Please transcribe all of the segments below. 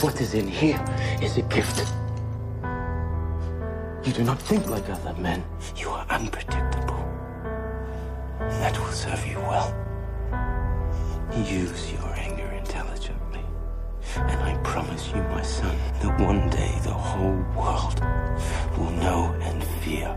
What is in here is a gift. You do not think like other men. You are unpredictable. That will serve you well. Use your anger intelligently. And I promise you, my son, that one day the whole world will know and fear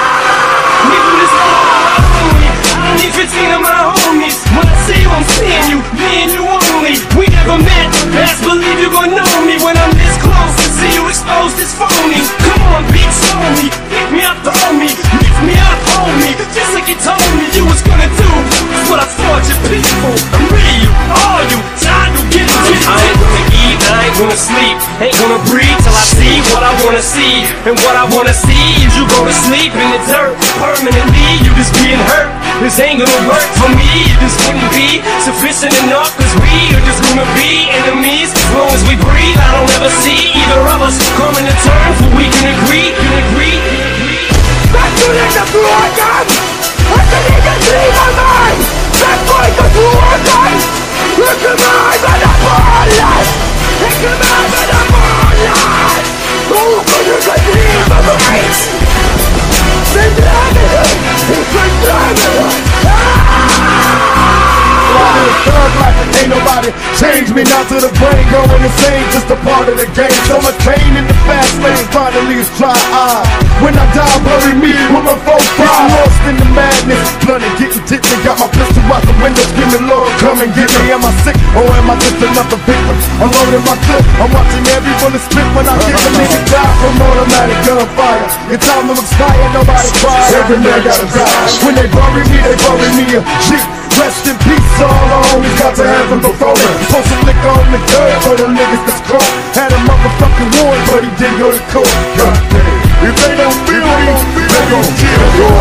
you people. I'm real, all you. I ain't gonna eat, I ain't gonna sleep, ain't gonna breathe till I see what I wanna see. And what I wanna see is you go to sleep in the dirt permanently. You just being hurt. This ain't gonna work for me. This wouldn't be sufficient enough. Cause we me now to the brain going insane just a part of the game. So much pain in the fast lane finally it's dry eye. When I die bury me with my folks pride lost in the madness and getting tipsy got my pistol out the window screaming Lord come and get me. Am I sick or am I just another victim? I'm loading my clip I'm watching every bullet spit when I get a nigga die from automatic gunfire. Your time will expire nobody cry every man gotta die. When they bury me they bury me a Jeep Rest in peace, all the homies got to have him. Post some liquor on the dirt for the niggas that's caught. Had a motherfucking warrant, but he didn't go to court. God damn. If they don't feel me, they gon' kill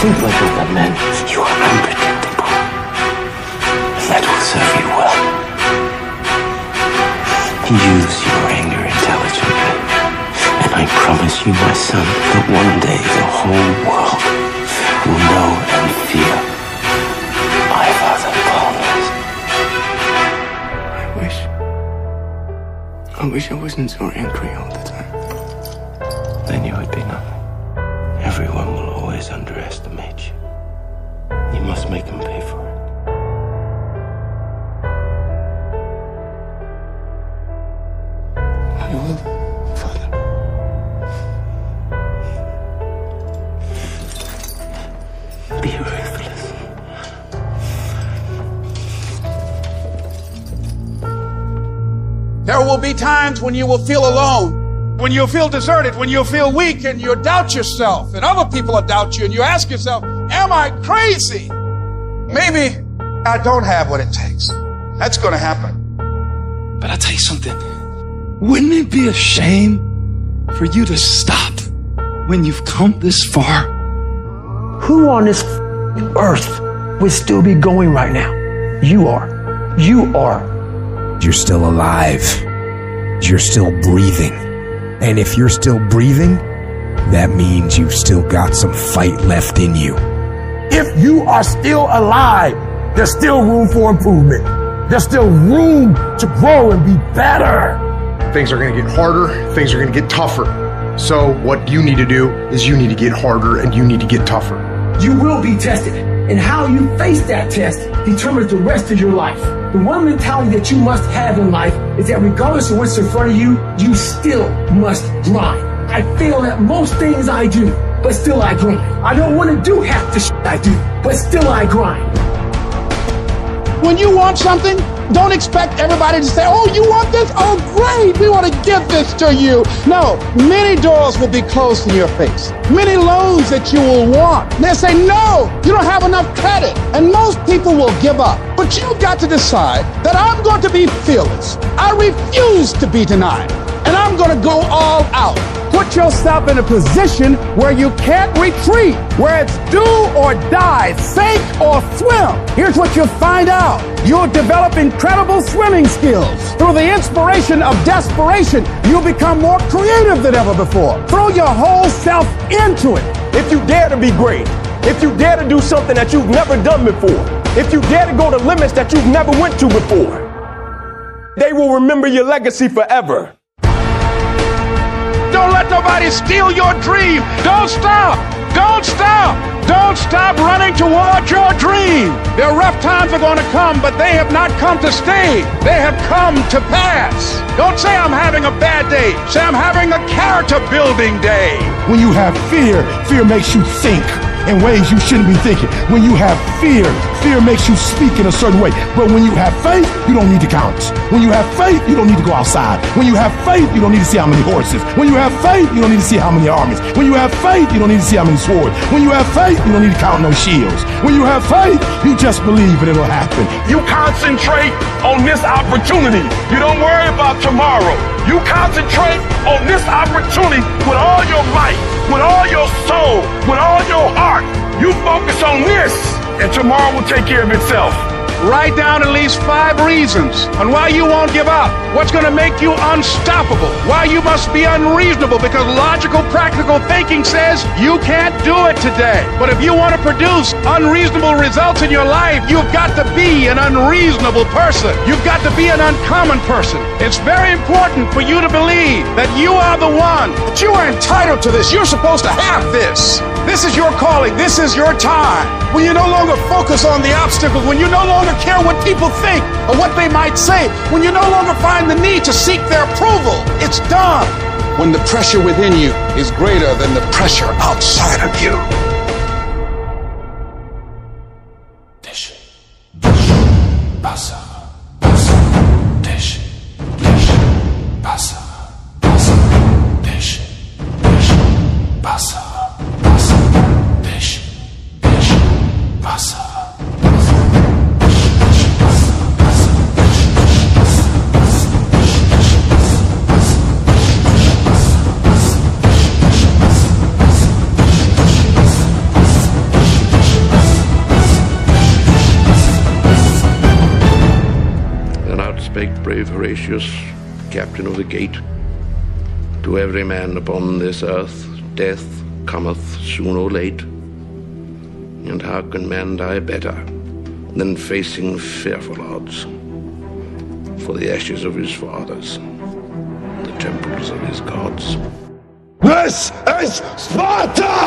think like other men. You are unpredictable. And that will serve you well. Use your anger intelligently. And I promise you, my son, that one day the whole world will know and fear Ivar the Boneless. I wish. I wish I wasn't so angry all the time. Then you would be nothing. Everyone will always underestimate you. You must make them pay for it. I will, Father. Be ruthless. There will be times when you will feel alone, when you'll feel deserted, when you'll feel weak and you'll doubt yourself, and other people doubt you, and you ask yourself, Am I crazy? Maybe I don't have what it takes. That's going to happen. But I'll tell you something. Wouldn't it be a shame for you to stop when you've come this far? Who on this earth would still be going right now? You are. You are. You're still alive. You're still breathing. And if you're still breathing, that means you've still got some fight left in you. If you are still alive, there's still room for improvement. There's still room to grow and be better. Things are going to get harder, things are going to get tougher. So, what you need to do is you need to get harder and you need to get tougher. You will be tested, and how you face that test determines the rest of your life. The one mentality that you must have in life is that regardless of what's in front of you, you still must grind. I fail at most things I do, but still I grind. I don't want to do half the shit I do, but still I grind. When you want something, don't expect everybody to say, Oh, you want this? Oh, great. We want to give this to you. No, many doors will be closed in your face. Many loans that you will want. They'll say, No, you don't have enough credit. And most people will give up. But you've got to decide that I'm going to be fearless. I refuse to be denied. And I'm going to go all out. Put yourself in a position where you can't retreat, where it's do or die, sink or swim. Here's what you'll find out. You'll develop incredible swimming skills. Through the inspiration of desperation, you'll become more creative than ever before. Throw your whole self into it. If you dare to be great, if you dare to do something that you've never done before, if you dare to go to limits that you've never went to before, they will remember your legacy forever. Nobody steal your dream. Don't stop. Don't stop. Don't stop running towards your dream. Their rough times are going to come, but they have not come to stay. They have come to pass. Don't say I'm having a bad day. Say I'm having a character building day. When you have fear, fear makes you think in ways you shouldn't be thinking. When you have fear, fear makes you speak in a certain way. But when you have faith, you don't need to count. When you have faith, you don't need to go outside. When you have faith, you don't need to see how many horses. When you have faith, you don't need to see how many armies. When you have faith, you don't need to see how many swords. When you have faith, you don't need to count no shields. When you have faith, you just believe and it'll happen. You concentrate on this opportunity. You don't worry about tomorrow. You concentrate on this opportunity with all your might, with all your soul, with all your heart. You focus on this, and tomorrow will take care of itself. Write down at least five reasons on why you won't give up. What's going to make you unstoppable? Why you must be unreasonable because logical, practical thinking says you can't do it today. But if you want to produce unreasonable results in your life, you've got to be an unreasonable person. You've got to be an uncommon person. It's very important for you to believe that you are the one, that you are entitled to this. You're supposed to have this. This is your calling. This is your time. When you no longer focus on the obstacles, when you no longer care what people think or what they might say, when you no longer find the need to seek their approval, it's done. When the pressure within you is greater than the pressure outside of you. Spake brave Horatius, captain of the gate. To every man upon this earth death cometh soon or late. And how can man die better than facing fearful odds for the ashes of his fathers, the temples of his gods? This is Sparta!